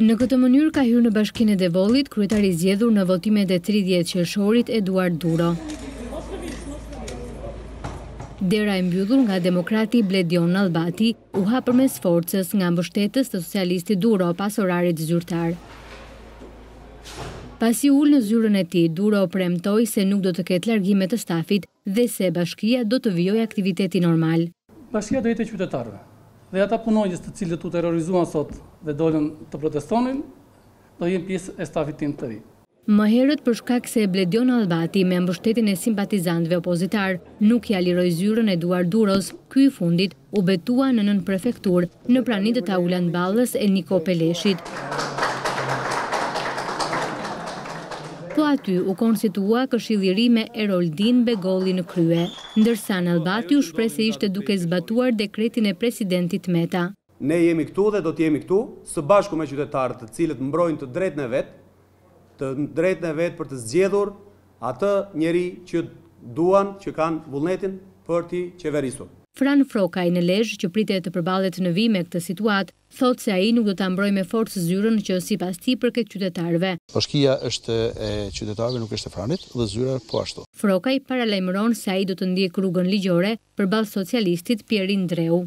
Në këtë mënyrë ka hyrë në bashkinë e Devollit, kryetari i zgjedhur në votimet e 30 qershorit Eduard Duro. Dera e mbyllur nga demokrati Bledion Nallbati u hap përmes forcës nga mbështetës të socialistit Duro pas orarit zyrtar. Pasi u ul në zyrën e tij, Duro premtoi se nuk do të ketë largime të stafit dhe se bashkia do të vijojë aktivitetin normal. Bashkia do jetë e qytetarëve dhe ata punonjës të cilët u terrorizuan sot dhe dolën të protestonin do jenë pjesë e stafit tim të ri. Më herët për shkak se Bledion Nallbati me mbështetjen e simpatizantëve opozitarë nuk ia liroi zyrën Eduard Duros, ky i fundit u betua në nënprefekturë, në prani të Taulant Ballës e Niko Peleshit. Po aty u konstituua këshilli i ri me Erold Begolli në krye. Ndërsa, Nallbati u shpreh se ishte duke zbatuar dekretin e presidentit Meta. Ne jemi këtu dhe do të jemi këtu, së bashku me qytetarët të cilët mbrojnë të drejtën e vet të drejtën e vet për të zgjedhur atë njeri që duan, që kanë vullnetin për t'i qeverisur. Fran Frokaj në Lezhë që pritet të përballet në vijim me këtë situatë, thotë se ai nuk do ta mbrojë me forcë zyrën që sipas tij u përket qytetarëve. Bashkia është e qytetarëve nuk është e Franit dhe zyra po ashtu. Frokaj paralajmëron se ai do të ndjekë rrugën ligjore përballë socialistit Pjerin Ndreu.